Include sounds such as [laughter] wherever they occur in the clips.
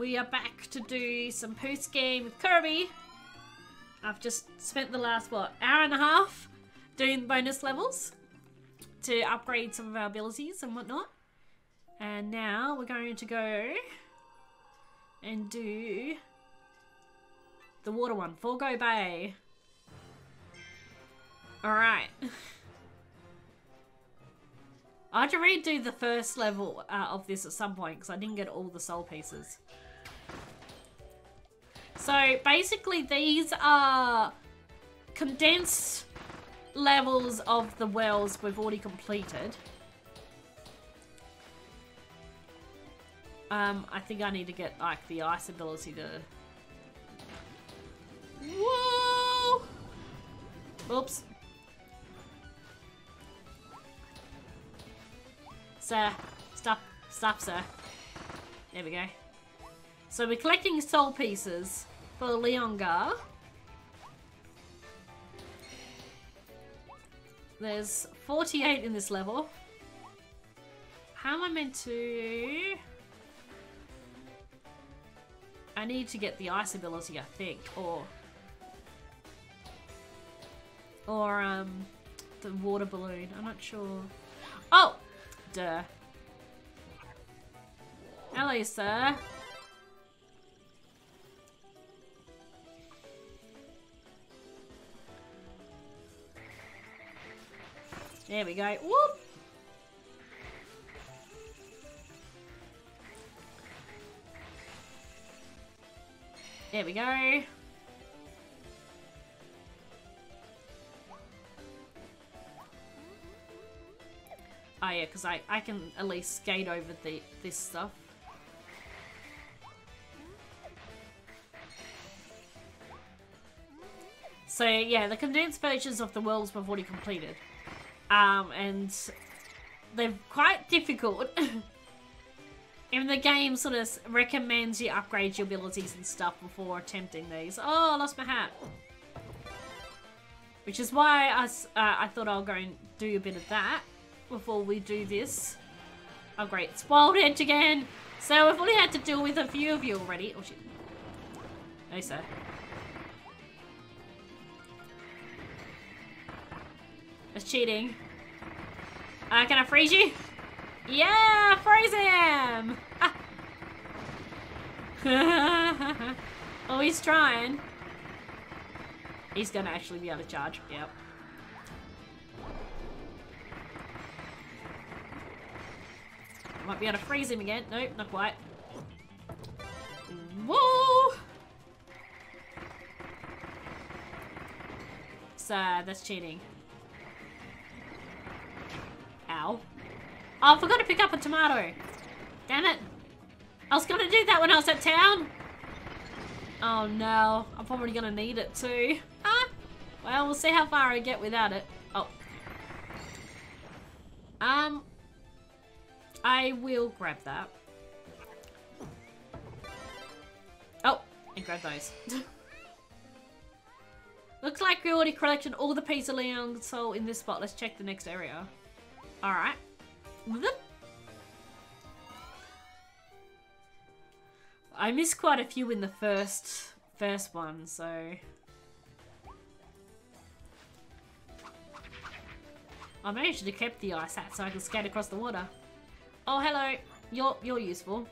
we are back to do some post game with Kirby. I've just spent the last, what, hour and a half doing bonus levels to upgrade some of our abilities and whatnot. And now we're going to go and do the water one, Forgo Bay. Alright. I had to redo the first level uh, of this at some point because I didn't get all the soul pieces. So basically these are condensed levels of the wells we've already completed. Um, I think I need to get like the ice ability to... Whoa! Oops. Sir, stop, stop, sir. There we go. So we're collecting soul pieces for Leongar. There's 48 in this level. How am I meant to... I need to get the ice ability, I think, or... Or, um, the water balloon. I'm not sure. Oh! Duh. Hello, sir. There we go. Whoop! There we go. Oh yeah, because I, I can at least skate over the this stuff. So yeah, the condensed versions of the worlds we've already completed. Um, and they're quite difficult. [laughs] and the game sort of recommends you upgrade your abilities and stuff before attempting these. Oh, I lost my hat. Which is why I, uh, I thought I'll go and do a bit of that before we do this. Oh great, it's Wild Edge again! So we've only had to deal with a few of you already. Oh shit. No sir. That's cheating. Uh, can I freeze you? Yeah, freeze him! Ah. [laughs] oh, he's trying. He's gonna actually be able to charge. Yep. Might be able to freeze him again. Nope, not quite. Whoa! So, that's cheating. Oh, I forgot to pick up a tomato. Damn it. I was gonna do that when I was at town. Oh no, I'm probably gonna need it too. Ah, well, we'll see how far I get without it. Oh. Um, I will grab that. Oh, and grab those. [laughs] Looks like we already collected all the of Leon Soul in this spot. Let's check the next area. Alright. I missed quite a few in the first first one, so... I managed to keep the ice hat so I can skate across the water. Oh, hello. You're you're useful.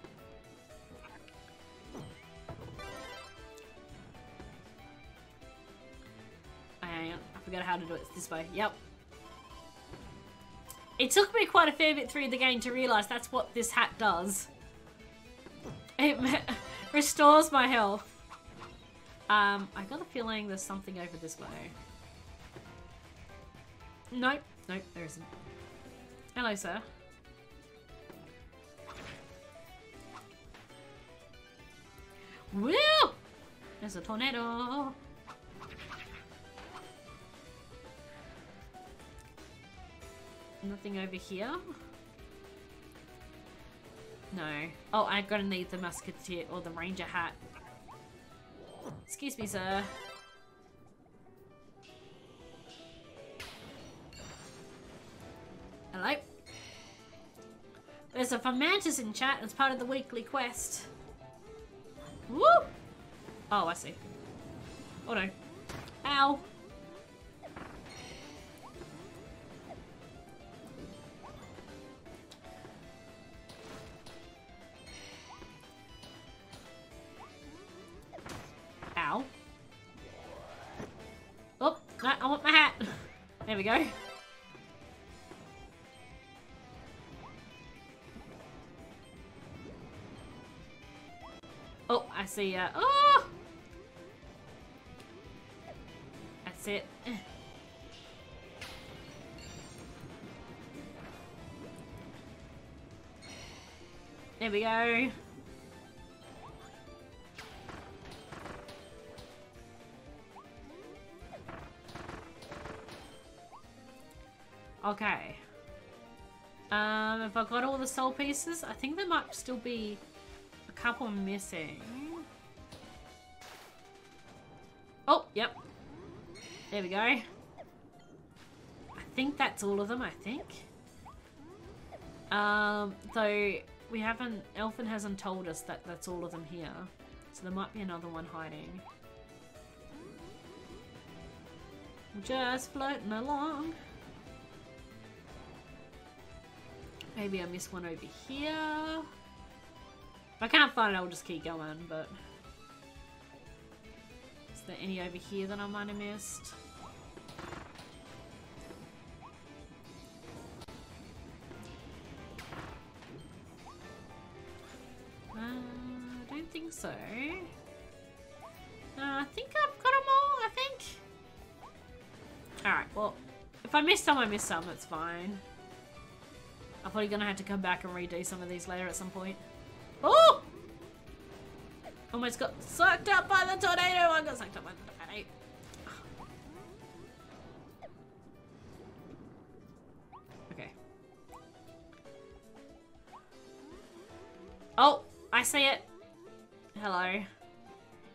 I, I forgot how to do it this way. Yep. It took me quite a fair bit through the game to realise that's what this hat does. It [laughs] restores my health. Um, I got a feeling there's something over this way. Nope. Nope, there isn't. Hello, sir. Woo! There's a tornado. Nothing over here. No. Oh, I'm gonna need the musketeer or the ranger hat. Excuse me, sir. Hello? There's a Fomantis in chat as part of the weekly quest. Woo! Oh, I see. Oh no. Ow. We go. Oh, I see. Uh, oh! That's it. There we go. Okay. Um, if I got all the soul pieces, I think there might still be a couple missing. Oh, yep. There we go. I think that's all of them, I think. Um, though we haven't, Elfilin hasn't told us that that's all of them here. So there might be another one hiding. Just floating along. Maybe I missed one over here. If I can't find it, I'll just keep going, but... Is there any over here that I might have missed? Uh, I don't think so. Uh, I think I've got them all, I think. Alright, well, if I missed some, I missed some, it's fine. Probably gonna have to come back and redo some of these later at some point. Oh! Almost got sucked up by the tornado! I got sucked up by the tornado. Okay. Oh! I see it! Hello.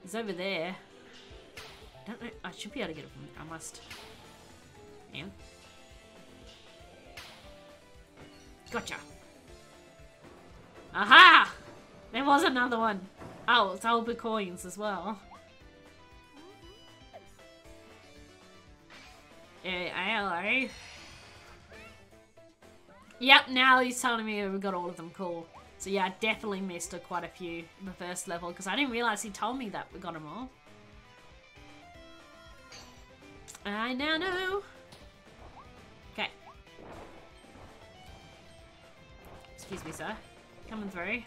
It's over there. I don't know. I should be able to get it from I must. Yeah. Gotcha. Aha! There was another one. Oh, it's Albert coins as well. Yeah, hello. Yep, now he's telling me we got all of them cool. So yeah, I definitely missed quite a few in the first level because I didn't realize he told me that we got them all. I now know. Excuse me, sir. Coming through.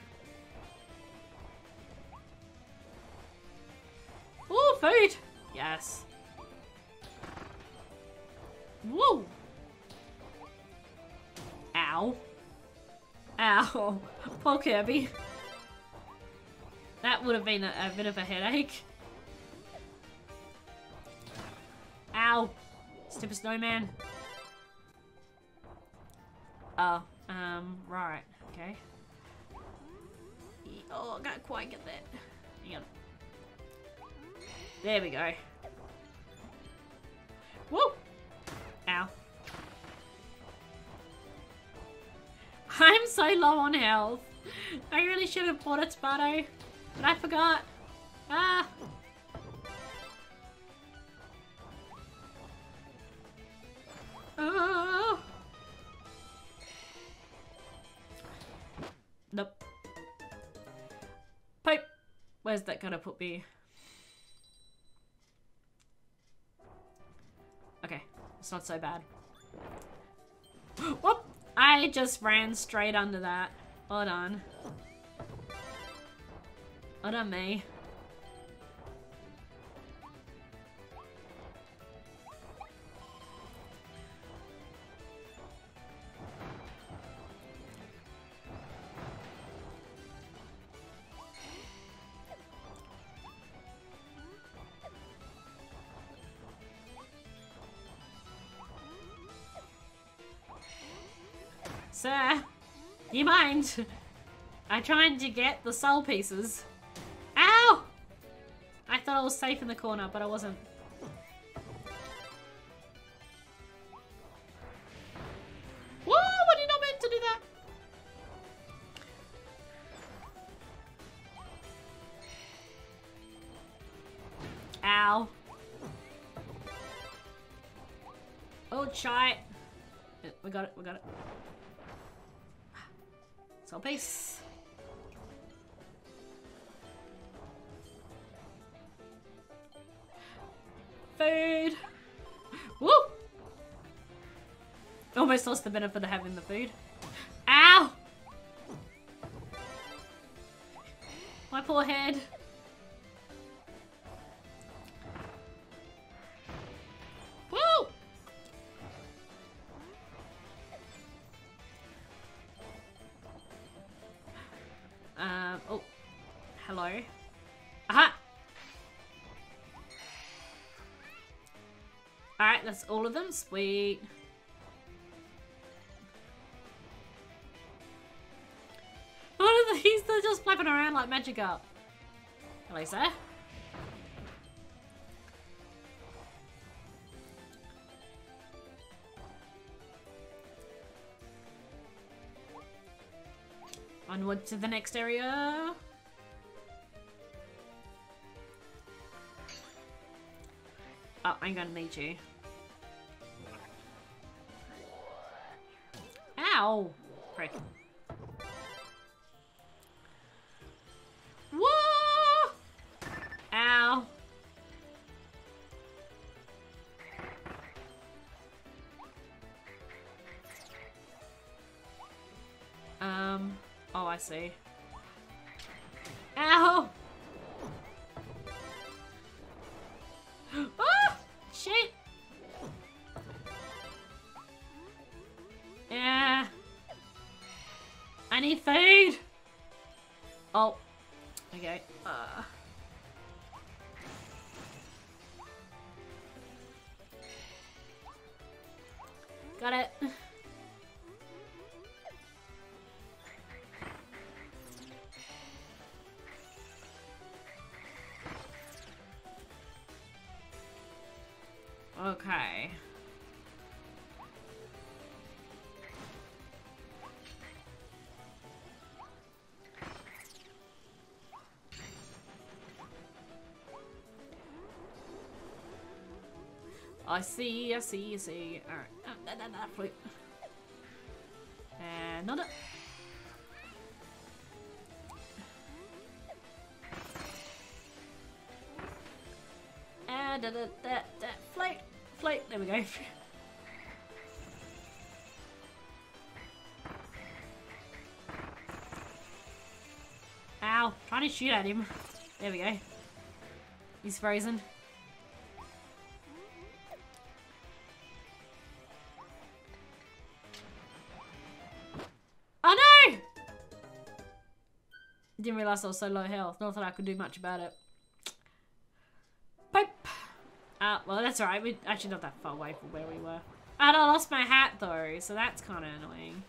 Ooh, food! Yes. Whoa! Ow. Ow. [laughs] Poor Kirby. That would have been a, a bit of a headache. Ow. Stupid snowman. Oh, um, right. Okay. Oh, I can't quite get that. Hang on. There we go. Woo! Ow. I'm so low on health. I really should have bought a tomato, but I forgot. Ah! Oh! Nope. Pipe! Where's that gonna put me? Okay, it's not so bad. Whoop! I just ran straight under that. Hold on. Hold on, me. trying to... I tried to get the soul pieces. Ow! I thought I was safe in the corner, but I wasn't. Whoa! What are you not meant to do that? Ow. Oh, chai. We got it, we got it. Soul piece. Food. Woo! Almost lost the benefit of having the food. Ow! My poor head. That's all of them. Sweet. What are these? They're just flapping around like magic up. Hello, sir. Onward to the next area. Oh, I'm gonna need you. Ow! Frick. Whoa! Ow. Um, oh, I see. Ow! Okay. I see, I see, I see. Alright. Oh, There we go. Ow, trying to shoot at him. There we go. He's frozen. Oh no! Didn't realize I was so low health. Not that I could do much about it. Pipe. Uh, well, that's alright. We're actually not that far away from where we were. And I lost my hat though, so that's kind of annoying.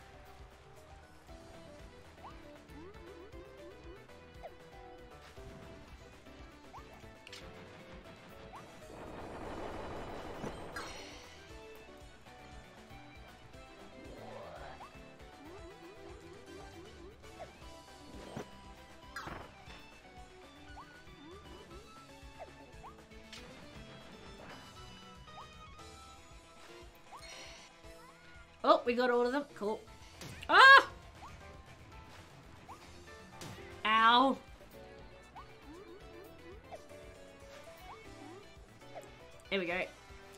We got all of them. Cool. Ah! Ow. There we go.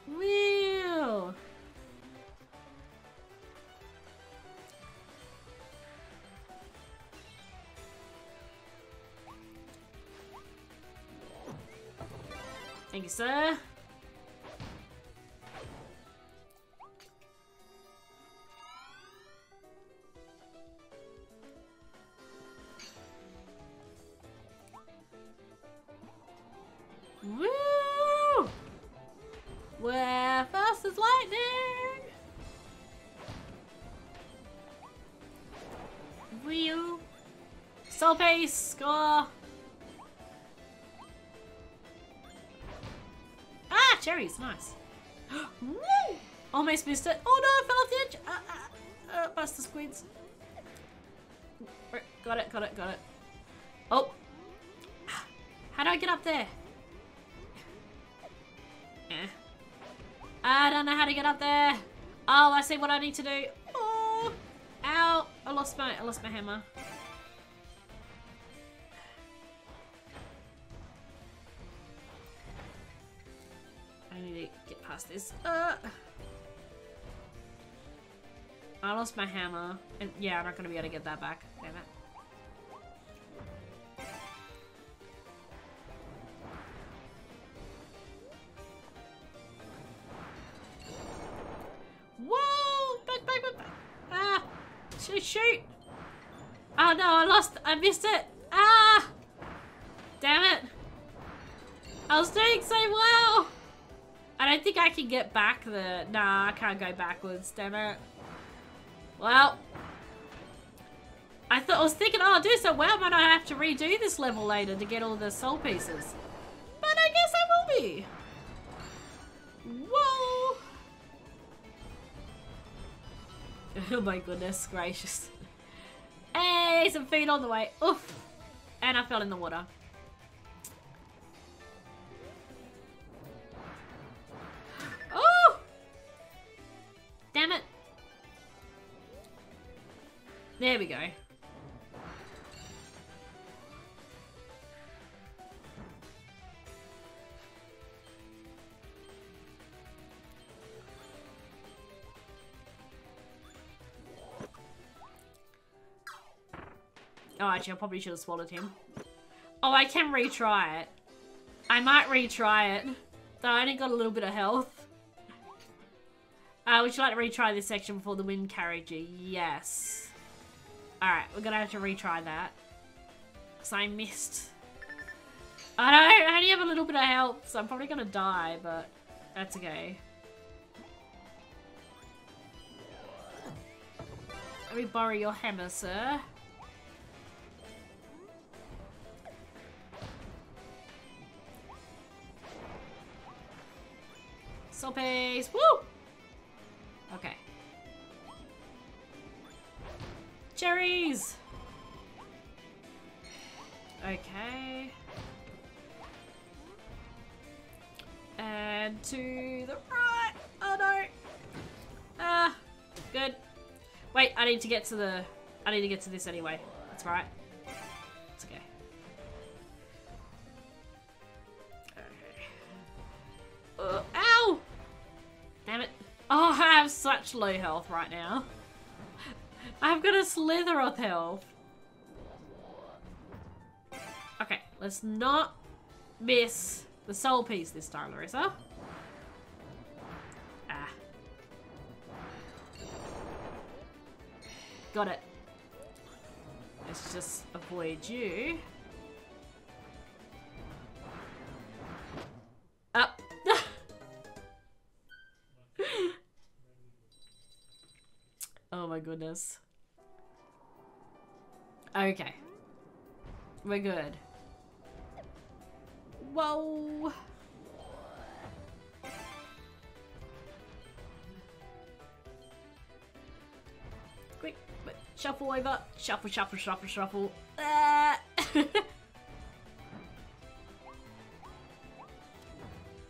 Woo! Thank you, sir. Cherries, nice. Almost missed it. Oh no, I fell off the edge! Ah, ah, ah, bust the squids. Got it, got it, got it. Oh! [sighs] How do I get up there? [sighs] Eh. I don't know how to get up there. Oh, I see what I need to do. Oh, ow! I lost my I lost my hammer. This. Uh. I lost my hammer. And yeah, I'm not gonna be able to get that back. Damn it. Whoa! Back, back, back, back. Ah! Shoot! Oh no, I lost. I missed it. Ah! Damn it. I was doing so well. I don't think I can get back the... Nah, I can't go backwards, damn it. Well. I thought I was thinking, oh, I'll do so well, might I have to redo this level later to get all the soul pieces. But I guess I will be. Whoa! [laughs] Oh my goodness gracious. Hey, some feet on the way. Oof. And I fell in the water. There we go. Oh, actually, I probably should have swallowed him. Oh, I can retry it. I might retry it. Though I only got a little bit of health. Uh, would you like to retry this section before the wind carried you? Yes. Alright, we're gonna have to retry that. Because I missed. I don't, I only have a little bit of health, so I'm probably gonna die, but that's okay. Let me borrow your hammer, sir. Soapes! Woo! Okay. Cherries! Okay. And to the right! Oh no! Ah, good. Wait, I need to get to the... I need to get to this anyway. That's right. It's okay. Okay. Uh, ow! Damn it. Oh, I have such low health right now. I've got a slither of health. Okay, let's not miss the soul piece this time, Larissa. Ah. Got it. Let's just avoid you. Up. [laughs] oh my goodness. Okay. We're good. Whoa. Quick, quick, shuffle over. Shuffle, shuffle, shuffle, shuffle. Ah. [laughs]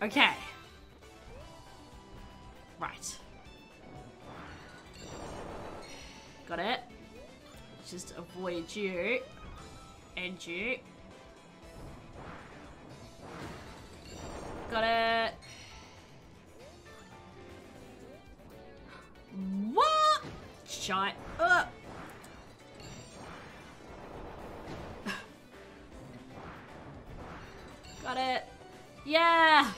okay. Avoid you. And you. Got it. What? Shite up. Got it. Yeah.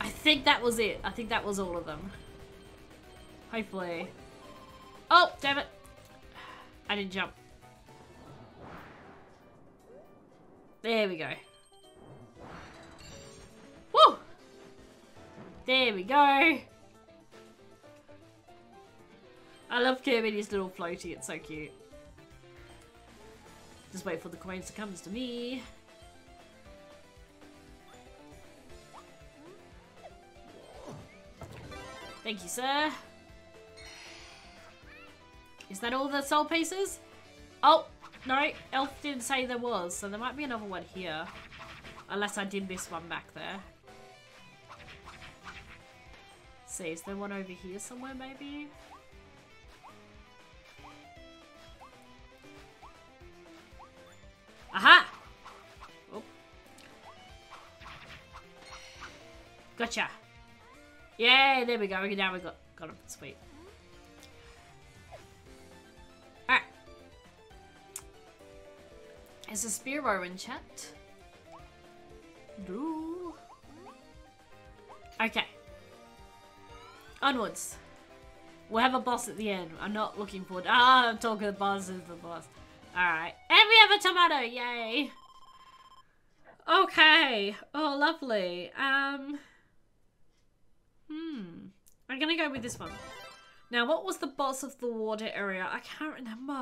I think that was it. I think that was all of them. Hopefully. Oh, damn it. I didn't jump. There we go. Woo! There we go. I love Kirby's little floaty, it's so cute. Just wait for the coins to come to me. Thank you, sir. Is that all the soul pieces? Oh, no, Elf didn't say there was, so there might be another one here. Unless I did miss one back there. see, is there one over here somewhere maybe? Aha! Oh. Gotcha. Yeah, there we go. Now we got got him. Sweet. Is a Spearow in chat? No. Okay. Onwards. We'll have a boss at the end. I'm not looking forward. Ah, I'm talking the boss is the boss. Alright. And we have a tomato. Yay. Okay. Oh, lovely. Um. Hmm. I'm gonna go with this one. Now, what was the boss of the water area? I can't remember.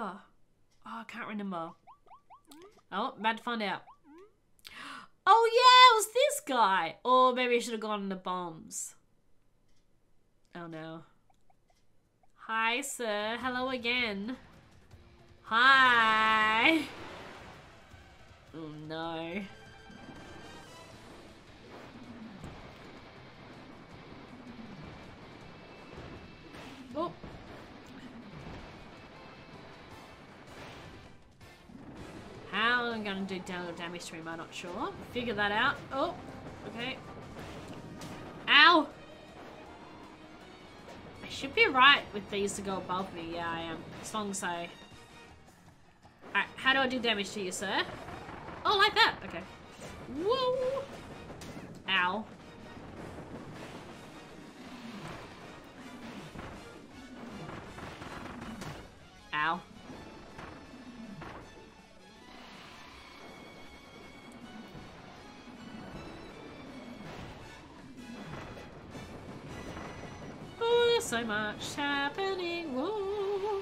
Oh, I can't remember. Oh, mad to find out. Oh yeah, it was this guy. Or maybe I should have gone the bombs. Oh no. Hi, sir. Hello again. Hi. Oh no. Oh. How I'm gonna do damage to him, I'm not sure. Figure that out. Oh, okay. Ow! I should be right with these to go above me. Yeah, I am. As long as I... Alright, how do I do damage to you, sir? Oh, like that. Okay. Whoa! Ow. Ow. So much happening. Whoa.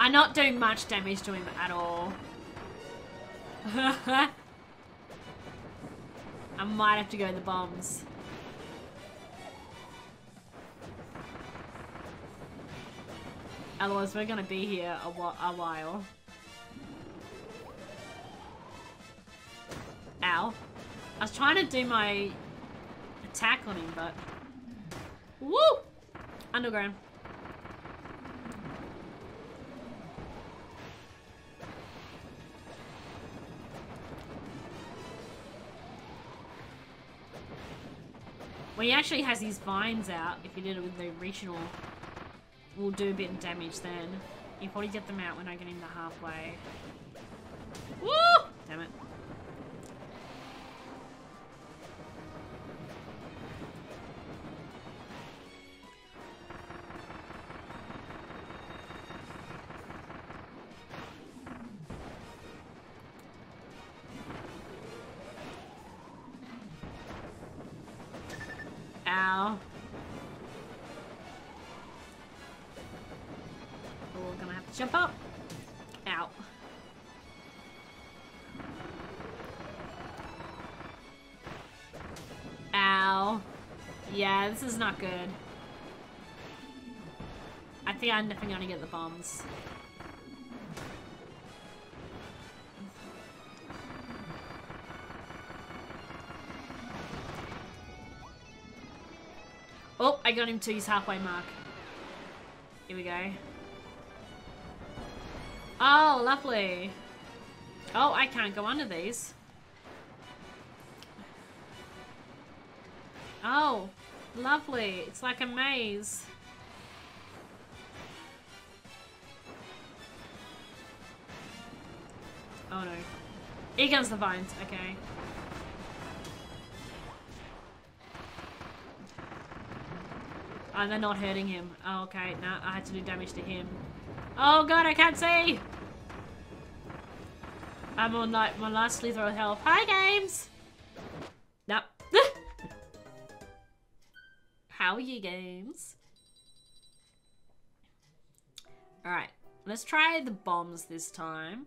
I'm not doing much damage to him at all. [laughs] I might have to go the bombs. Otherwise, we're gonna be here a, a while. Ow. I was trying to do my attack on him, but... Woo! Underground. Well, he actually has his vines out. If you did it with the original, we'll do a bit of damage then. You probably get them out when I get him the halfway. Jump up. Ow. Ow. Yeah, this is not good. I think I'm definitely gonna get the bombs. Oh, I got him to his halfway mark. Here we go. Oh, lovely. Oh, I can't go under these. Oh, lovely. It's like a maze. Oh no. Here comes the vines. Okay. Oh, they're not hurting him. Oh, okay. No, I had to do damage to him. Oh god, I can't see! I'm on like my last slither of health. Hi, games! Nope. [laughs] How are you, games? Alright, let's try the bombs this time.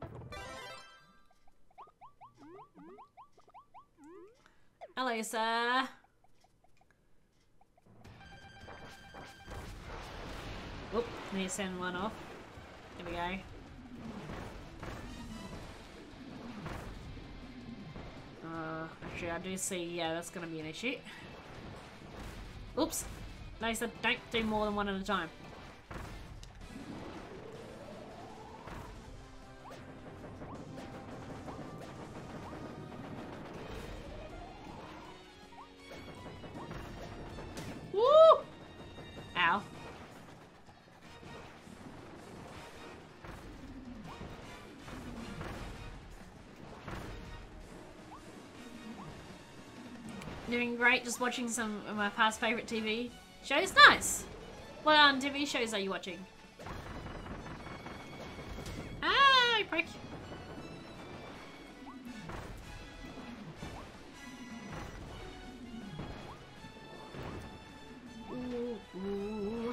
Hello, sir. Oop, need to send one off. There we go. Uh, actually, I do see, yeah, that's going to be an issue. Oops. Said don't do more than one at a time. Great, just watching some of my past favourite TV shows. Nice! What um, TV shows are you watching? Ah, prick. Ooh, ooh.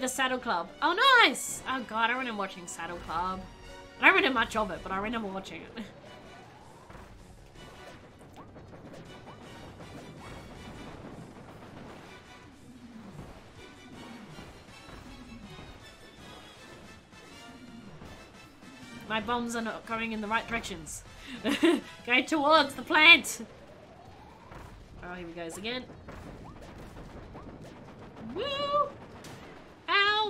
The Saddle Club. Oh, nice! Oh god, I remember watching Saddle Club. I don't remember much of it, but I remember watching it. [laughs] My bombs are not going in the right directions. [laughs] Go towards the plant! Oh, here he goes again. Woo!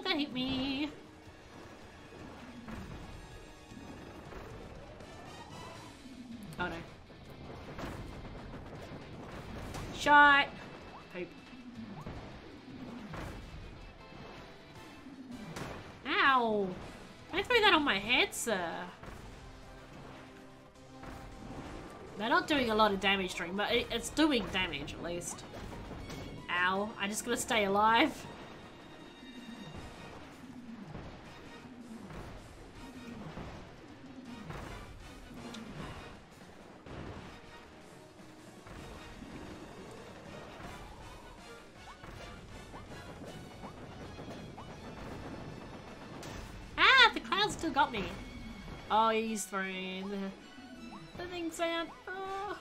That hit me. Oh no. Shot. Poop. Ow. Don't that on my head, sir. They're not doing a lot of damage stream, but it's doing damage at least. Ow. I just gotta stay alive. Throwing the, the things out. Oh.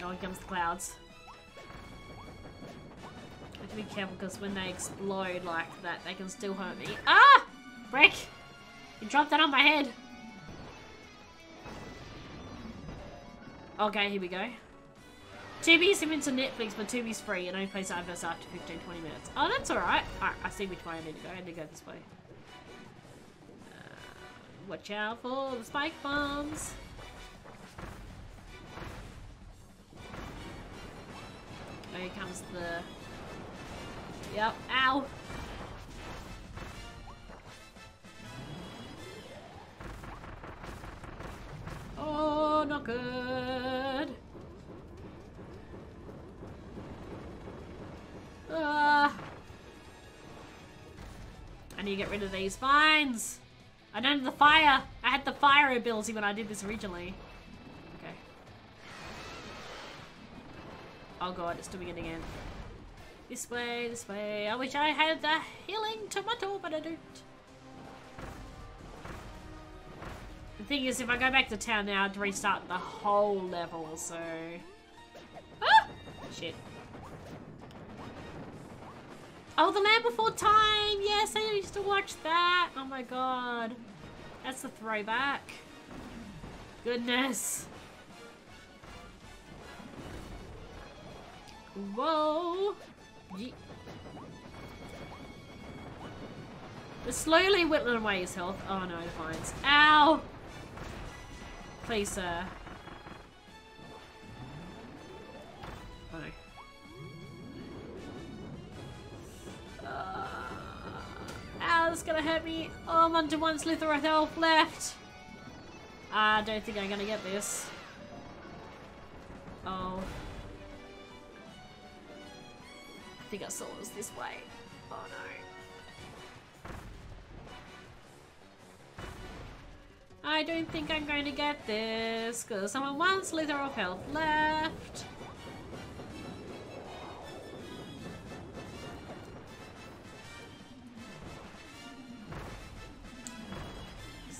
Oh, here comes the clouds. I have to be careful because when they explode like that, they can still hurt me. Ah! Brick! You dropped that on my head. Okay, here we go. Tubi's similar to Netflix, but Tubi's free and only plays adverts after 15 20 minutes. Oh, that's alright. Alright, I see which way I need to go. I need to go this way. Uh, watch out for the spike bombs. Oh, here comes the... Yep, ow! Oh, not good. Need to get rid of these vines. I don't have the fire. I had the fire ability when I did this originally. Okay. Oh god, it's doing it again. This way, this way. I wish I had the healing tomato, but I don't. The thing is, if I go back to town now, I have to restart the whole level, so... Ah! Shit. Oh, The Land Before Time! Yes, I used to watch that! Oh my god. That's a throwback. Goodness. Whoa! Ye We're slowly whittling away his health. Oh no, the vines. Ow! Please, sir. That's gonna hurt me. Oh, I'm under one slither of health left. I don't think I'm gonna get this. Oh. I think I saw it was this way. Oh no. I don't think I'm going to get this, because I'm on one slither of health left.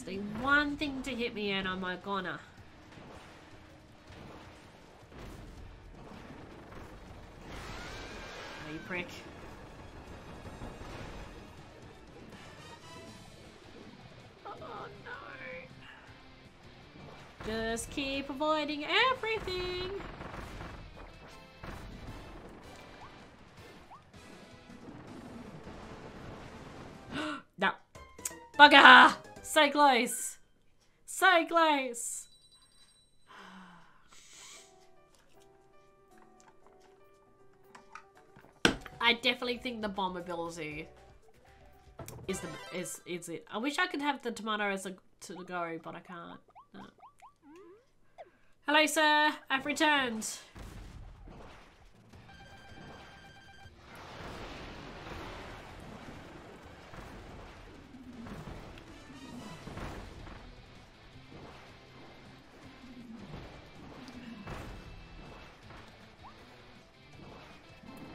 Just one thing to hit me and I'm a goner. Oh, you prick. Just keep avoiding everything. [gasps] no. Bugger! So close. I definitely think the bomb ability is the is is it. I wish I could have the tomato as a to go, but I can't. No. Hello, sir. I've returned.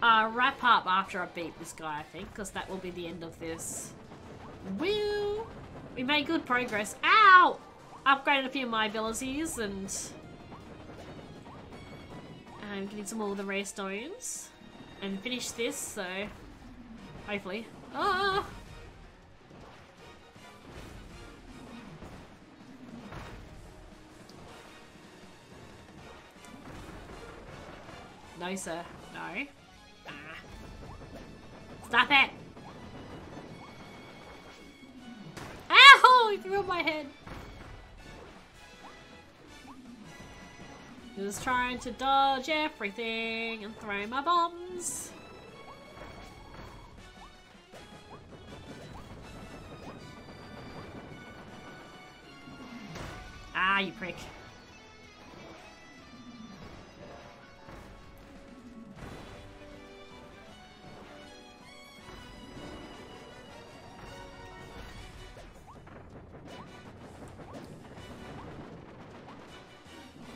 Uh, wrap up after I beat this guy, I think, because that will be the end of this. Woo! We made good progress. Ow! Upgraded a few of my abilities and... I'm getting some more of the rare stones. And finish this, so... Hopefully. Ah! No, sir. No. Stop it! Ow! [laughs] He threw my head. Just trying to dodge everything and throw my bombs. Ah, you prick.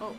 Oh.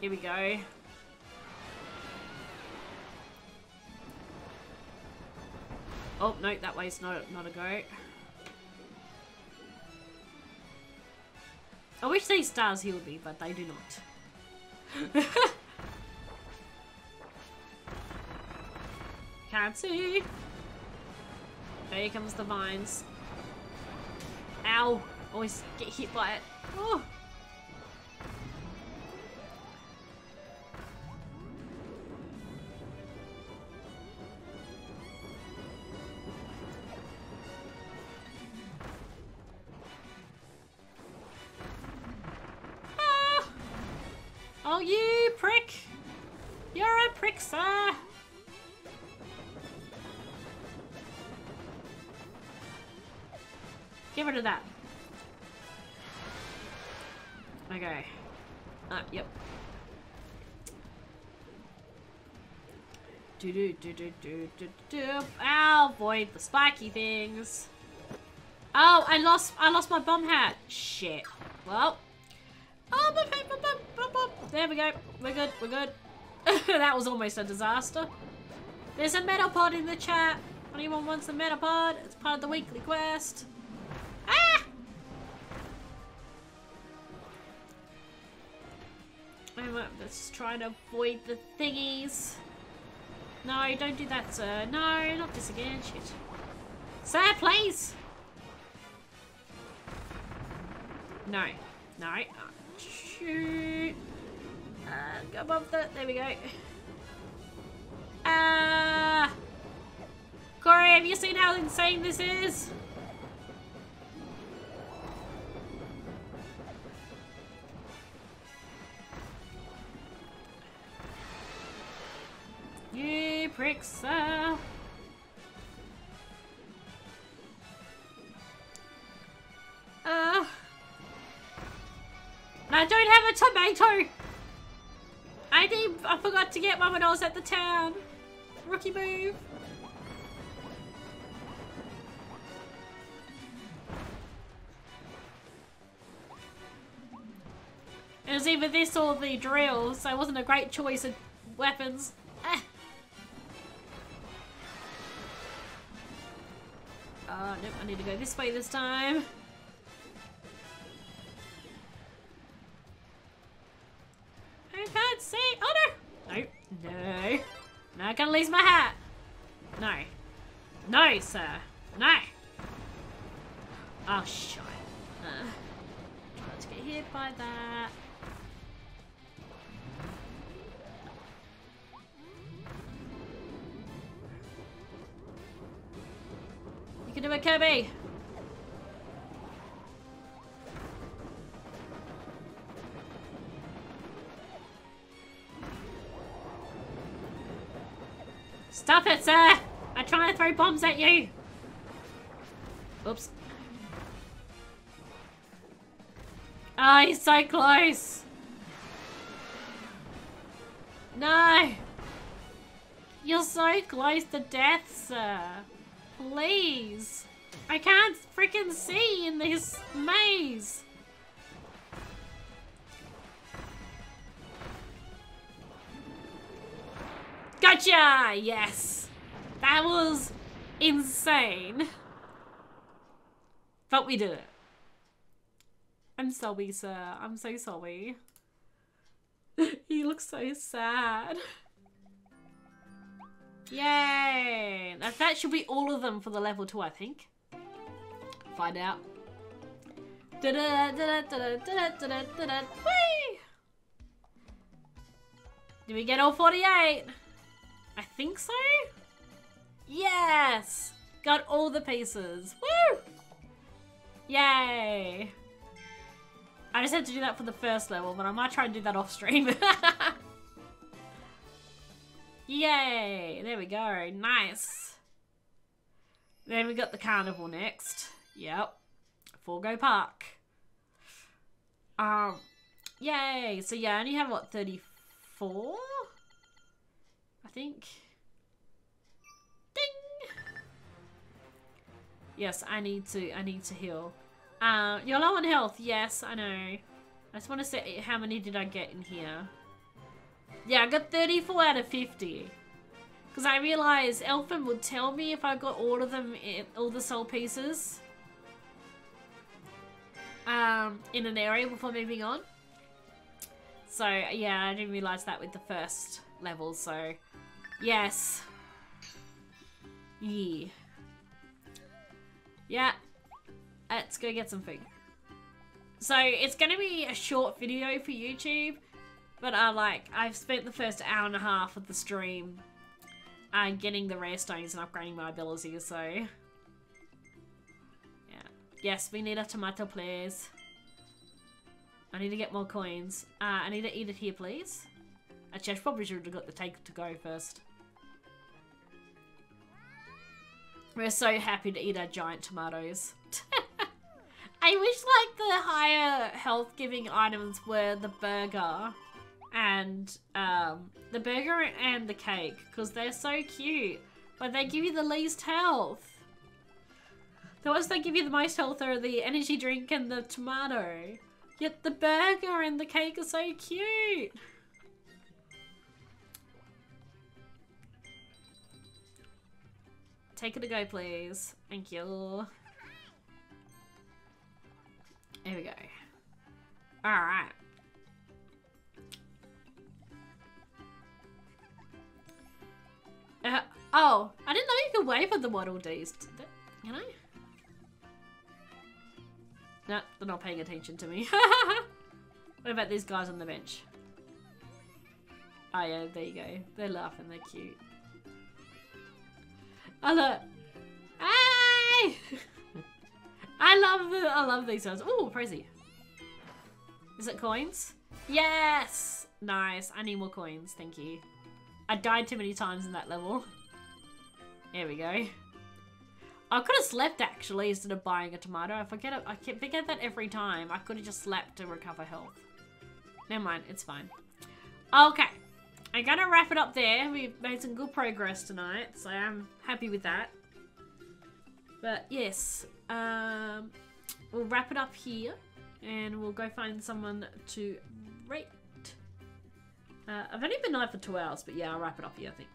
Here we go. Oh, no, that way's not, not a go. I wish these stars healed me, but they do not. [laughs] Can't see. There comes the vines. Ow! Always get hit by it. Oh! Do do do do do do do. Ow! Avoid the spiky things. Oh, I lost. I lost my bum hat. Shit. Well. Oh, paper bump, bump, bump. There we go. We're good. We're good. [laughs] that was almost a disaster. There's a metapod in the chat. Anyone wants a metapod? It's part of the weekly quest. Ah! Let's try to avoid the thingies. No, don't do that, sir. No, not this again. Shit. Sir, please! No. No. Shoot. Uh, go above that. There we go. Ah! Uh, Corey, have you seen how insane this is? You pricks! Uh... Uh, I don't have a tomato. I. I forgot to get one when I was at the town. Rookie move. It was either this or the drill, so it wasn't a great choice of weapons. Uh, nope, I need to go this way this time. I can't see. Oh no! No, no. Not gonna lose my hat. No. No, sir. No. Oh, shit. Uh, try not to get hit by that. Can do it, Kirby. Stop it, sir! I'm trying to throw bombs at you! Oops. Oh, he's so close! No! You're so close to death, sir. Please. I can't freaking see in this maze. Gotcha! Yes! That was insane. But we did it. I'm sorry, sir. I'm so sorry. [laughs] he looks so sad. Yay! That, should be all of them for the level 2, I think. Find out. Da -da, da -da, da -da, da -da, da -da, Whee! Did we get all 48? I think so? Yes! Got all the pieces. Woo! Yay! I just had to do that for the first level, but I might try and do that off stream. [laughs] Yay! There we go. Nice. Then we got the carnival next. Yep. Forgo Park. Um, yay! So yeah, I only have, what, 34? I think. Ding! Yes, I need to, I need to heal. Uh, you're low on health, yes, I know. I just want to see how many did I get in here. Yeah, I got 34 out of 50. Because I realized Elfilin would tell me if I got all of them, in, all the soul pieces. Um, in an area before moving on. So, yeah, I didn't realize that with the first level, so... Yes. Yeah. Yeah. Let's go get some food. So, it's going to be a short video for YouTube. But, uh, like, I've spent the first hour and a half of the stream uh, getting the rare stones and upgrading my abilities, so... Yeah. Yes, we need a tomato, please. I need to get more coins. Uh, I need to eat it here, please. Actually, I probably should have got the take to go first. We're so happy to eat our giant tomatoes. [laughs] I wish like the higher health giving items were the burger and um, the burger and the cake because they're so cute but they give you the least health. The ones that give you the most health are the energy drink and the tomato. Yet the burger and the cake are so cute. Take it to go, please. Thank you. There we go. Alright. Oh, I didn't know you could wave at the Waddle Dees. You know? No, they're not paying attention to me. [laughs] what about these guys on the bench? Oh yeah, there you go. They're laughing, they're cute. Oh look. Hey! [laughs] I love the I love these ones. Oh, crazy. Is it coins? Yes! Nice. I need more coins, thank you. I died too many times in that level. [laughs] There we go. I could have slept actually instead of buying a tomato. I forget it. I forget that every time. I could have just slept to recover health. Never mind. It's fine. Okay. I'm gonna wrap it up there. We've made some good progress tonight, so I'm happy with that. But yes, um, we'll wrap it up here, and we'll go find someone to rate. Uh, I've only been live for two hours, but yeah, I'll wrap it up here, I think.